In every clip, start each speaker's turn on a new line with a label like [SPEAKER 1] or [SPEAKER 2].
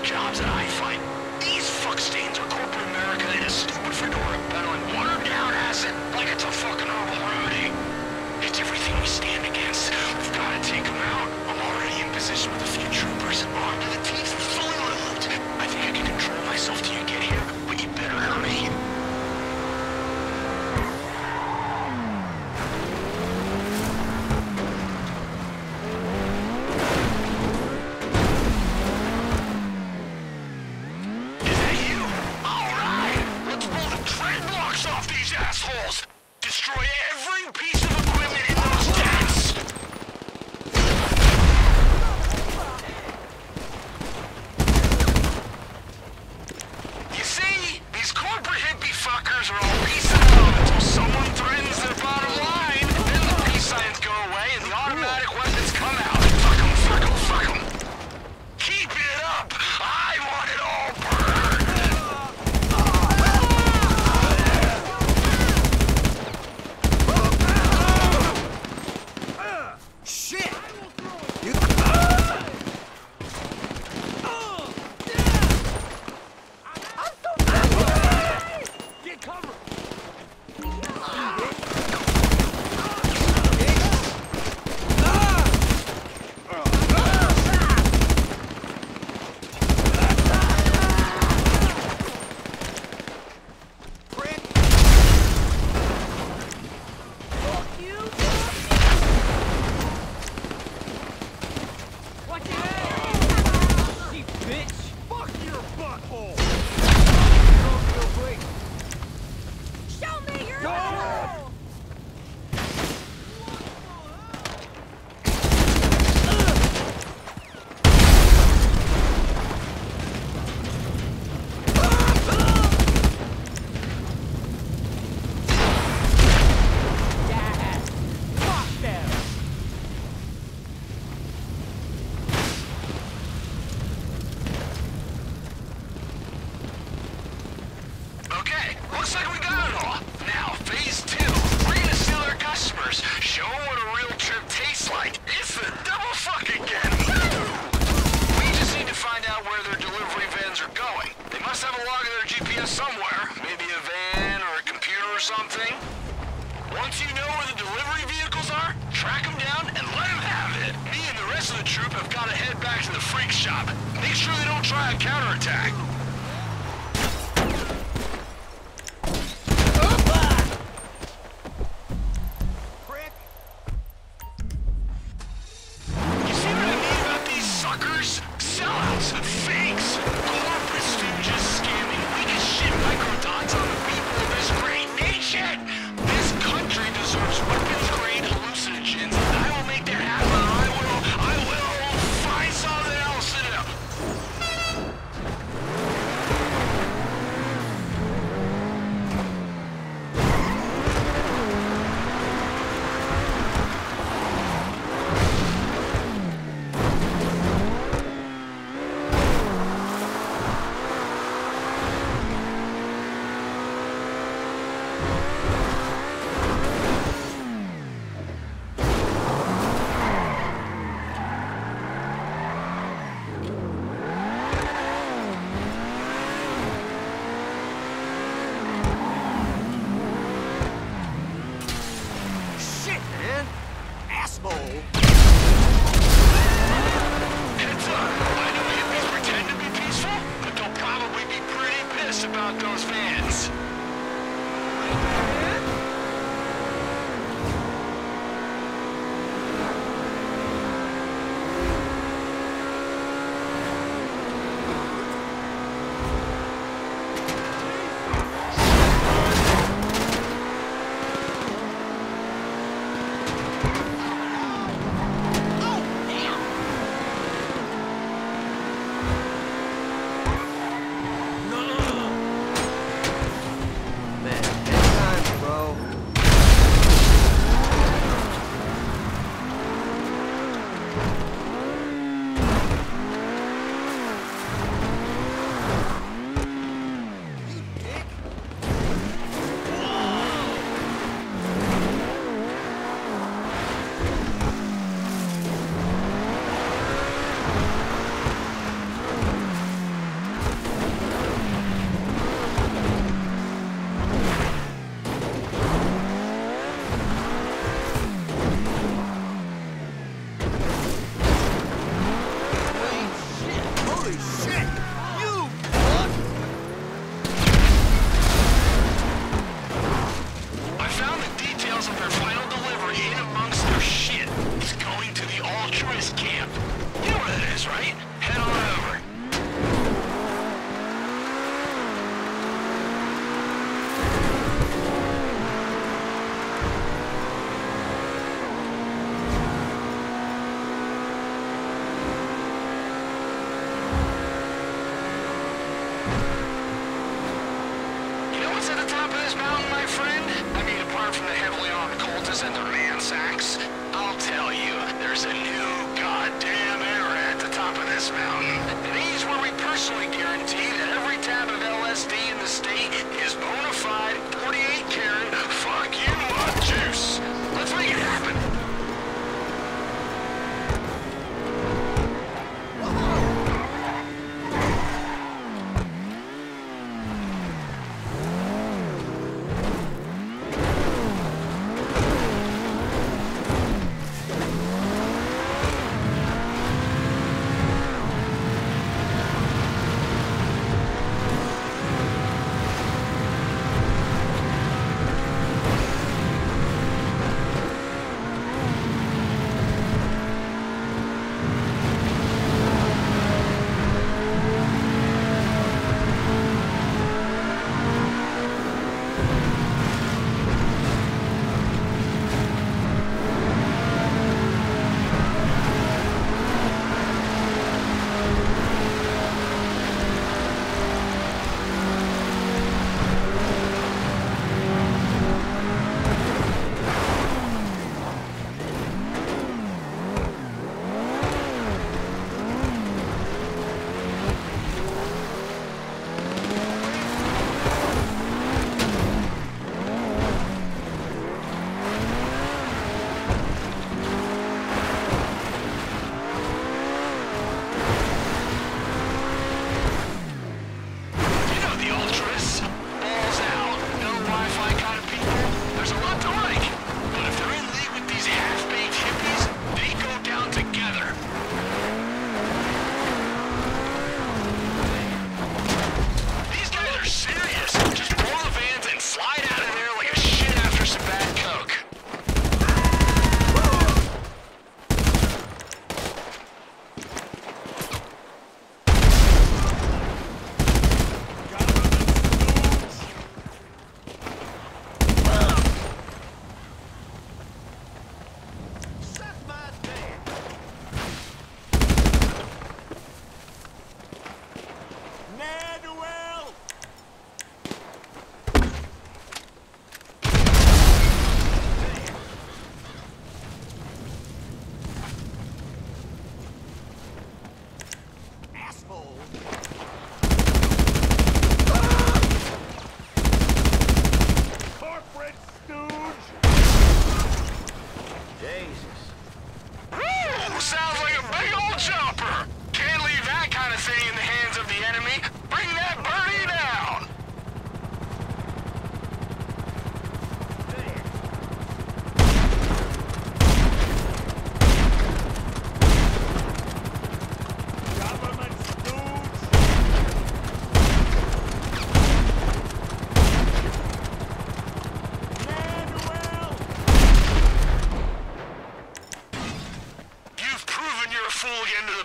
[SPEAKER 1] jobs that I fight. job. Make sure they don't try a counterattack.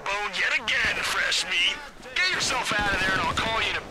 [SPEAKER 1] bone yet again, fresh meat. Get yourself out of there and I'll call you
[SPEAKER 2] to